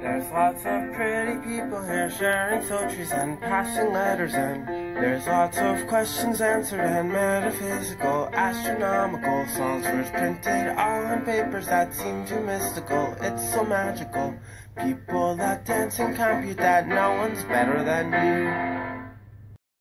There's lots of pretty people here sharing filters and passing letters and there's lots of questions answered and metaphysical, astronomical songs first printed all on papers that seem too mystical. It's so magical. People that dance and compute that no one's better than you.